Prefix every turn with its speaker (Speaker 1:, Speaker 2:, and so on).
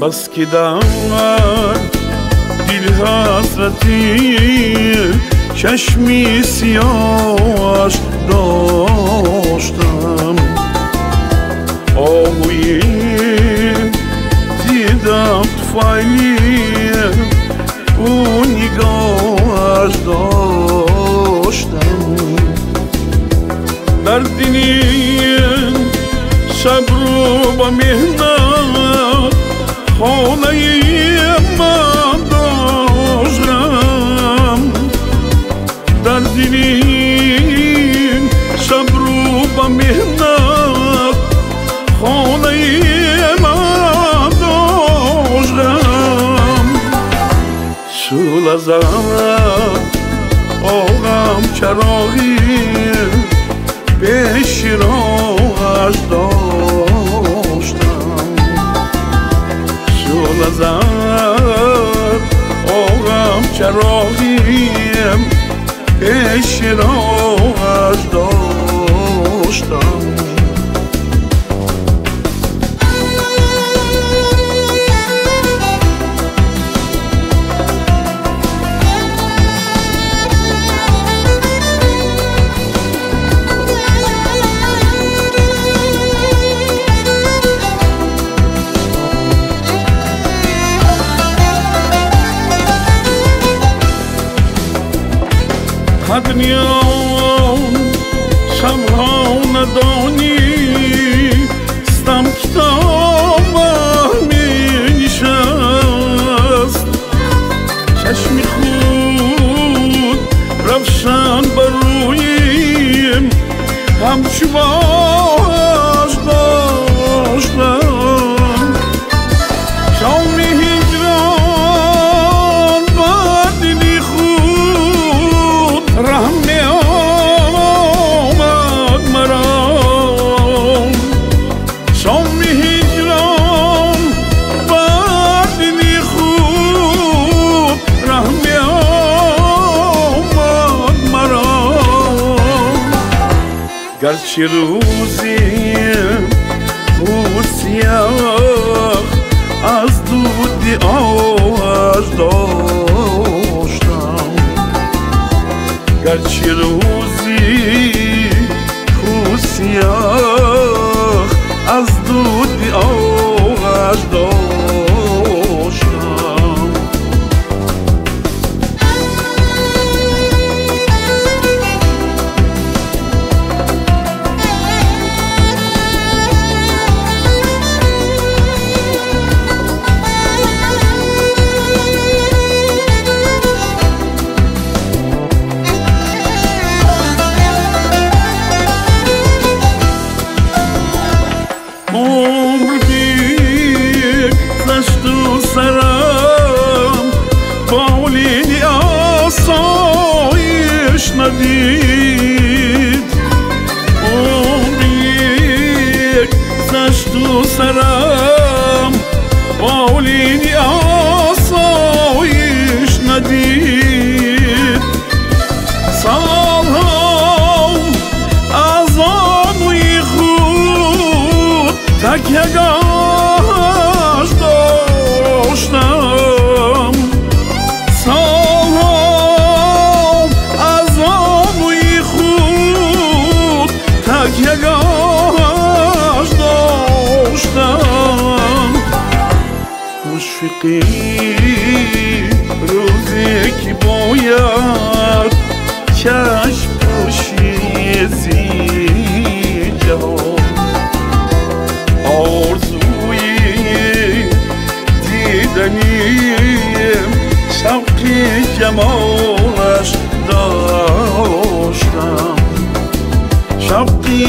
Speaker 1: بس که در دل حسرتی چشمی سیاش داشتم. آهوی دیدم فایلی اون نگاهش داشتم. در دینی صبر و با مهنت شول از آغم چراغی به شیراز داشتم. شل از آغم چراغیم به شیراز داشتم. قدمیان شبها ندانی ستم کتابم می نشست چشمی خود روشن بر رویم گرچه روزی بود سیاه از دودی آواز داشتم. گرچه روزی Umri zaštu saram. Paulini asayiš nadit Umri zaštu saram. Paulini asayiš روزی که باید چشم پوشی زیجان آرزوی دیدنیم شوقی جمالش داشتم. شوقی